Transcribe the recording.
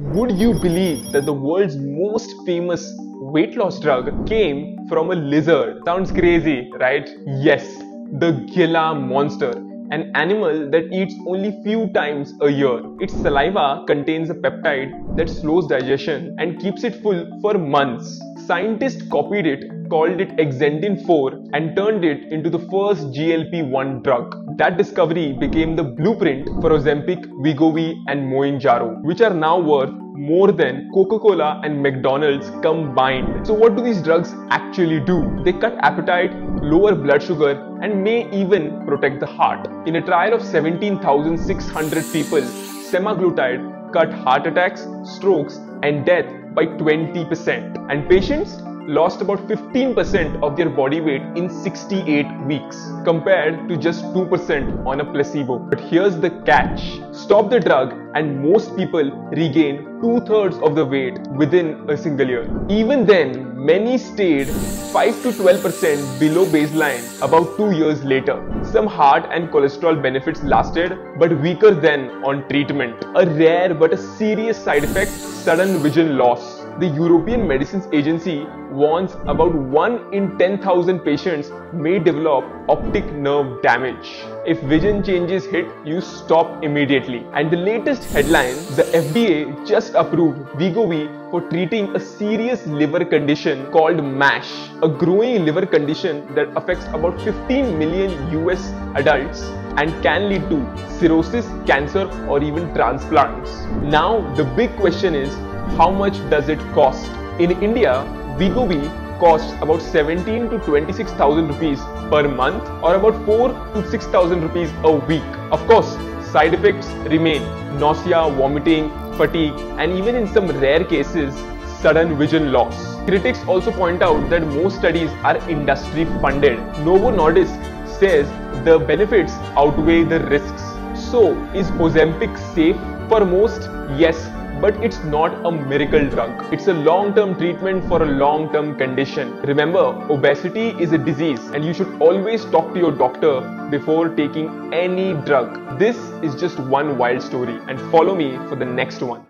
Would you believe that the world's most famous weight loss drug came from a lizard? Sounds crazy, right? Yes, the Gila monster, an animal that eats only few times a year. Its saliva contains a peptide that slows digestion and keeps it full for months. Scientists copied it, called it Exendin 4 and turned it into the first GLP-1 drug. That discovery became the blueprint for Ozempic, Wegovy and Mounjaro, which are now worth more than Coca-Cola and McDonald's combined. So what do these drugs actually do? They cut appetite, lower blood sugar and may even protect the heart. In a trial of 17,600 people, semaglutide cut heart attacks, strokes and death by 20% and patients lost about 15% of their body weight in 68 weeks compared to just 2% on a placebo. But here's the catch. Stop the drug and most people regain two-thirds of the weight within a single year. Even then, many stayed 5 to 12% below baseline about 2 years later. Some heart and cholesterol benefits lasted but weaker than on treatment. A rare but a serious side effect, sudden vision loss the European Medicines Agency warns about 1 in 10,000 patients may develop optic nerve damage. If vision changes hit, you stop immediately. And the latest headline, the FDA just approved Wegovy for treating a serious liver condition called MASH, a growing liver condition that affects about 15 million US adults and can lead to cirrhosis, cancer or even transplants. Now the big question is how much does it cost? In India, Wegovy costs about 17 to 26,000 rupees per month or about 4 to 6,000 rupees a week. Of course, side effects remain nausea, vomiting, fatigue, and even in some rare cases, sudden vision loss. Critics also point out that most studies are industry funded. Novo Nordisk says the benefits outweigh the risks. So, is Ozempic safe? For most, yes, but it's not a miracle drug. It's a long-term treatment for a long-term condition. Remember, obesity is a disease and you should always talk to your doctor before taking any drug. This is just one wild story and follow me for the next one.